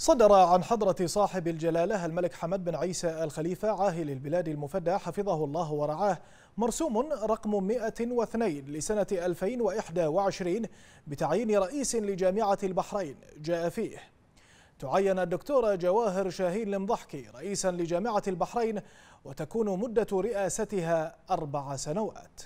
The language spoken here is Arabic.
صدر عن حضرة صاحب الجلالة الملك حمد بن عيسى الخليفة عاهل البلاد المفدى حفظه الله ورعاه مرسوم رقم 102 لسنة 2021 بتعيين رئيس لجامعة البحرين. جاء فيه. تعين الدكتورة جواهر شاهين المضحكي رئيسا لجامعة البحرين وتكون مدة رئاستها أربع سنوات.